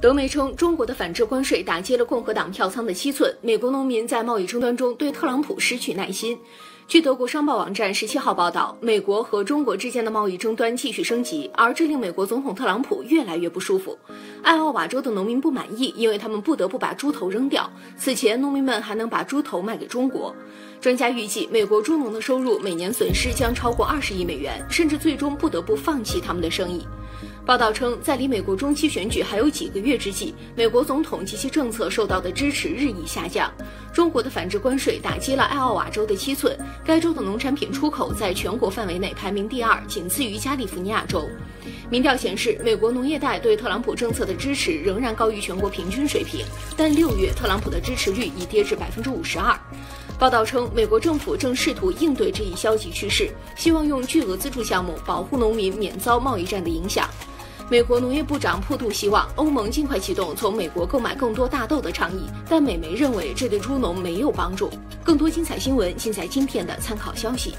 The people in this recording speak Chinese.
德媒称，中国的反制关税打击了共和党票仓的七寸，美国农民在贸易争端中对特朗普失去耐心。据德国商报网站十七号报道，美国和中国之间的贸易争端继续升级，而这令美国总统特朗普越来越不舒服。艾奥瓦州的农民不满意，因为他们不得不把猪头扔掉。此前，农民们还能把猪头卖给中国。专家预计，美国猪农的收入每年损失将超过二十亿美元，甚至最终不得不放弃他们的生意。报道称，在离美国中期选举还有几个月之际，美国总统及其政策受到的支持日益下降。中国的反制关税打击了艾奥瓦州的七寸，该州的农产品出口在全国范围内排名第二，仅次于加利福尼亚州。民调显示，美国农业带对特朗普政策的支持仍然高于全国平均水平，但六月特朗普的支持率已跌至百分之五十二。报道称，美国政府正试图应对这一消极趋势，希望用巨额资助项目保护农民免遭贸易战的影响。美国农业部长普杜希望欧盟尽快启动从美国购买更多大豆的倡议，但美媒认为这对猪农没有帮助。更多精彩新闻尽在今天的参考消息。